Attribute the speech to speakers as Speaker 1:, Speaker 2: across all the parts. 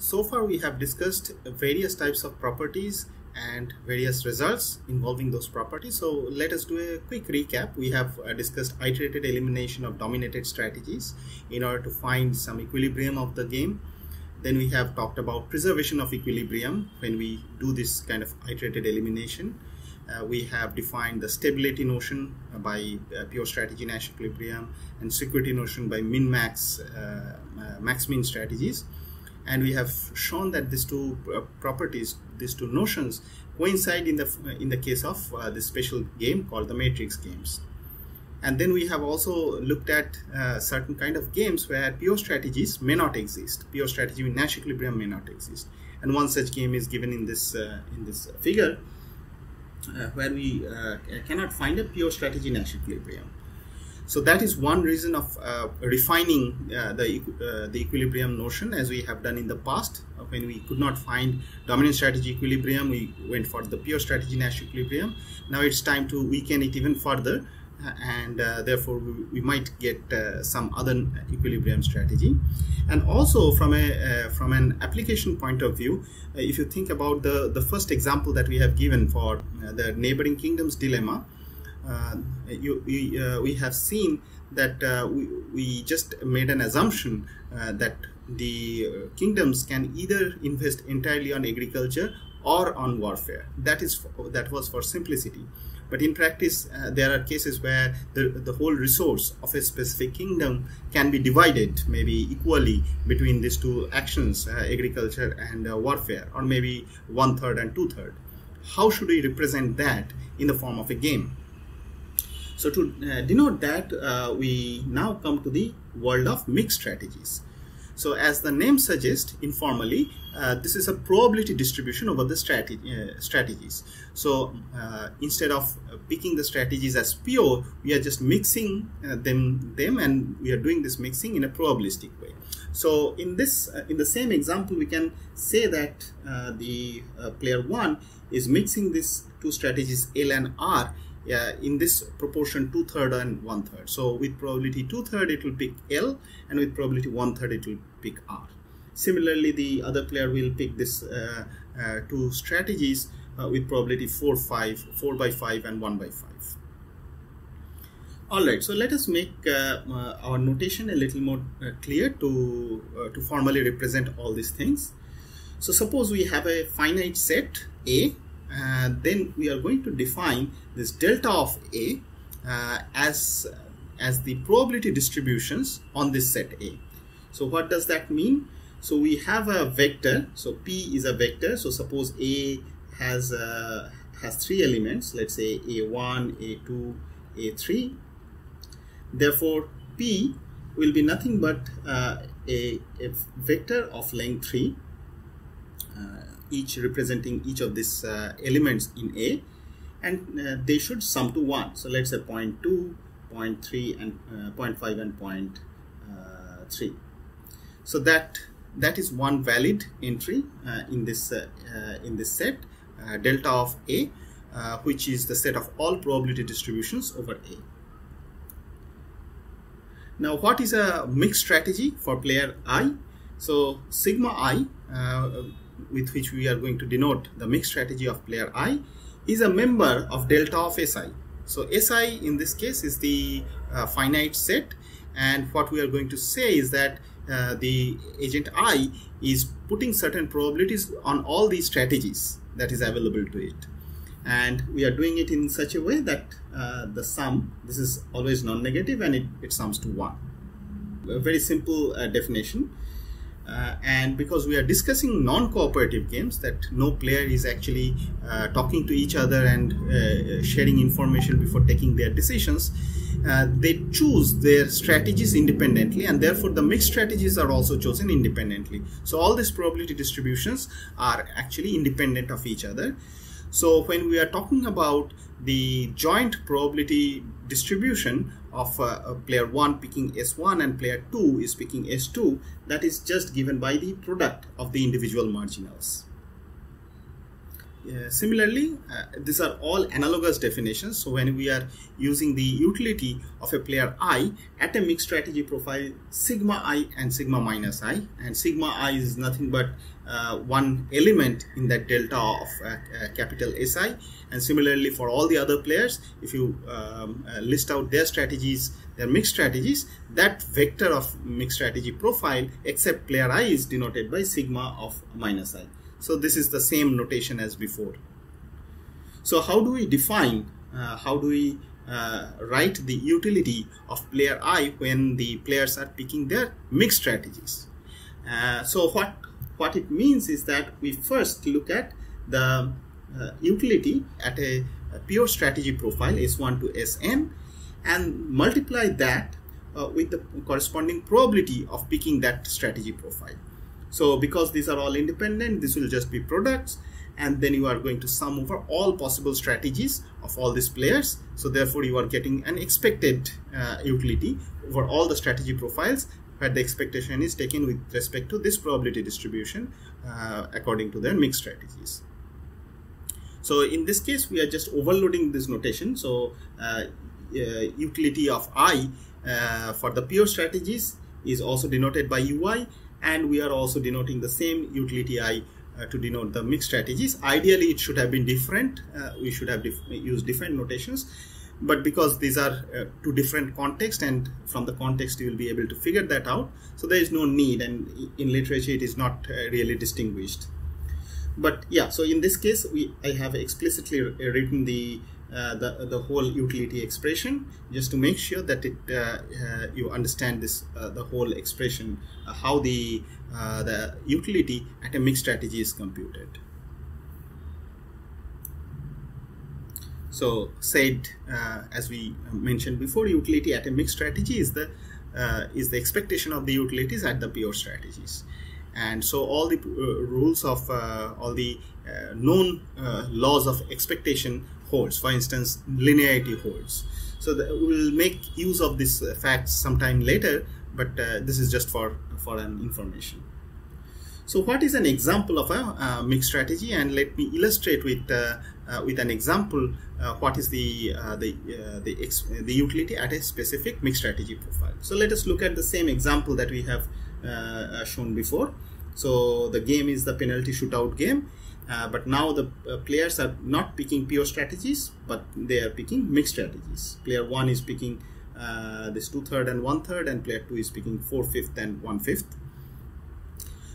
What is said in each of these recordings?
Speaker 1: So far we have discussed various types of properties and various results involving those properties. So let us do a quick recap. We have uh, discussed iterated elimination of dominated strategies in order to find some equilibrium of the game. Then we have talked about preservation of equilibrium when we do this kind of iterated elimination. Uh, we have defined the stability notion by uh, pure strategy Nash equilibrium and security notion by min-max, uh, uh, max-min strategies and we have shown that these two uh, properties these two notions coincide in the in the case of uh, this special game called the matrix games. And then we have also looked at uh, certain kind of games where pure strategies may not exist. Pure strategy with nash equilibrium may not exist. And one such game is given in this uh, in this figure uh, where we uh, cannot find a pure strategy in nash equilibrium so that is one reason of uh, refining uh, the, uh, the equilibrium notion as we have done in the past. Uh, when we could not find dominant strategy equilibrium, we went for the pure strategy Nash equilibrium. Now it's time to weaken it even further uh, and uh, therefore we, we, might get some other equilibrium strategy. And also from a from an application point of view, if you think about the, the first example that we have given for the neighboring kingdoms dilemma, uh, you, we, uh, we have seen that uh, we, we just made an assumption that the kingdoms can either invest entirely on agriculture or on warfare. That is for, that was for simplicity. But in practice, uh, there are cases where the, the whole resource of a specific kingdom can be divided maybe equally between these two actions, uh, agriculture and uh, warfare, or maybe one third and two third. How should we represent that in the form of a game? So to uh, denote that, uh, we now come to the world of mixed strategies. So as the name suggests, informally, uh, this is a probability distribution over the strategy, uh, strategies. So uh, instead of picking the strategies as pure, we are just mixing uh, them, them and we are doing this mixing in a probabilistic way. So in this, in the same example, we can say that the player one is mixing these two strategies L and R yeah, in this proportion two third and one third. So with probability two third it will pick L and with probability one third it will pick R. Similarly, the other player will pick this uh, uh, two strategies uh, with probability 4, 5, 4 by 5 and 1 by 5. Alright, so let us make uh, uh, our notation a little more uh, clear to, to formally represent all these things. So suppose we have a finite set A and then we are going to define this delta of A uh, as as the probability distributions on this set A. So what does that mean? So we have a vector. So P is a vector. So suppose A has uh, has three elements. Let's say A1, A2, A3. Therefore, P will be nothing but uh, a, a vector of length 3 uh, each representing each of these uh, elements in A and uh, they should sum to 1. So let's say 0 0.2, 0 0.3 and uh, 0.5 and 0.3. So that that is one valid entry uh, in this uh, uh, in this set delta of A which is the set of all probability distributions over A. Now what is a mixed strategy for player I? So sigma I with which we are going to denote the mixed strategy of player I is a member of delta of SI. So SI in this case is the uh, finite set and what we are going to say is that uh, the agent I is putting certain probabilities on all these strategies that is available to it. And we are doing it in such a way that uh, the sum this is always non-negative and it, it sums to 1 a very simple uh, definition uh, and because we are discussing non-cooperative games that no player is actually uh, talking to each other and uh, sharing information before taking their decisions uh, they choose their strategies independently and therefore the mixed strategies are also chosen independently. So all these probability distributions are actually independent of each other. So when we are talking about the joint probability distribution of uh, player 1 picking S1 and player 2 is picking S2 that is just given by the product of the individual marginals. Uh, similarly, uh, these are all analogous definitions. So when we are using the utility of a player i at a mixed strategy profile, sigma i and sigma minus i, and sigma i is nothing but uh, one element in that delta of uh, uh, capital SI. And similarly for all the other players, if you um, list out their strategies, their mixed strategies, that vector of mixed strategy profile except player i is denoted by sigma of minus i. So this is the same notation as before. So how do we define, uh, how do we uh, write the utility of player i when the players are picking their mixed strategies? Uh, so what, what it means is that we first look at the uh, utility at a, a, pure strategy profile S1 to Sn and multiply that uh, with the corresponding probability of picking that strategy profile. So because these are all independent, this will just be products and then you are going to sum over all possible strategies of all these players. So therefore you are getting an expected uh, utility over all the strategy profiles where the expectation is taken with respect to this probability distribution uh, according to their mixed strategies. So in this case, we are just overloading this notation. So uh, uh utility of i uh, for the pure strategies is also denoted by ui and we are also denoting the same utility i uh, to denote the mixed strategies. Ideally, it should have been different. Uh, we should have dif used different notations. But because these are uh, two different contexts and from the context you will be able to figure that out. So there is no need and in literature it is not uh, really distinguished. But yeah, so in this case, we I have explicitly written the uh, the, the whole utility expression just to make sure that it uh, uh, you understand this uh, the whole expression how the the utility at a mixed strategy is computed. So said as we mentioned before utility at a mixed strategy is the is the expectation of the utilities at the pure strategies. And so all the uh, rules of uh, all the uh, known laws of expectation holds. For instance, linearity holds. So the, we'll make use of this uh, facts sometime later, but uh, this is just for, for an information. So what is an example of a uh, mixed strategy? And let me illustrate with uh, with an example what is the the the, the utility at a specific mixed strategy profile. So let us look at the same example that we have shown before. So the game is the penalty shootout game uh, but now the uh, players are not picking pure strategies, but they are picking mixed strategies. Player one is picking uh, this two third and one third, and player two is picking four fifth and one fifth.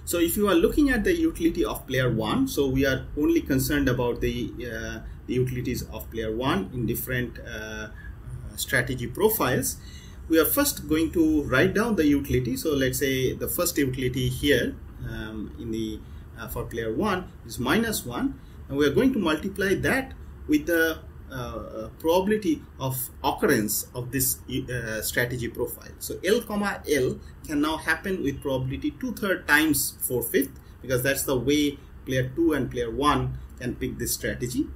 Speaker 1: So if you are looking at the utility of player one, so we are only concerned about the, uh, the utilities of player one in different uh, strategy profiles. We are first going to write down the utility. So let's say the first utility here um, in the uh, for player 1 is minus 1 and we are going to multiply that with the uh, uh probability of occurrence of this uh, strategy profile. So L comma L can now happen with probability 2 third times 4 fifth because that's the way player 2 and player 1 can pick this strategy.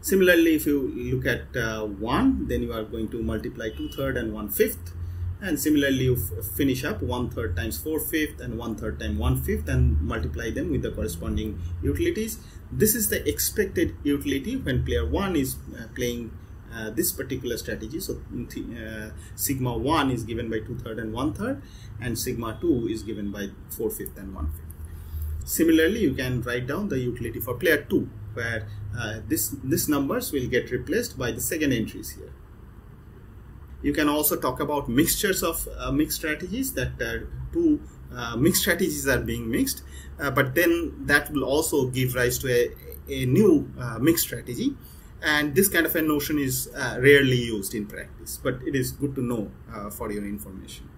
Speaker 1: Similarly, if you look at uh, 1, then you are going to multiply 2 third and 1 fifth and similarly you finish up one third times four fifth and one third time one fifth and multiply them with the corresponding utilities. This is the expected utility when player one is uh, playing uh, this particular strategy. So uh, sigma 1 is given by 2 third and 1 third and sigma 2 is given by 4 fifth and 1 fifth similarly you can write down the utility for player 2 where uh, this this numbers will get replaced by the second entries here you can also talk about mixtures of uh, mixed strategies that uh, two uh, mixed strategies are being mixed, uh, but then that will also give rise to a, a new mixed strategy. And this kind of a notion is rarely used in practice, but it is good to know for your information.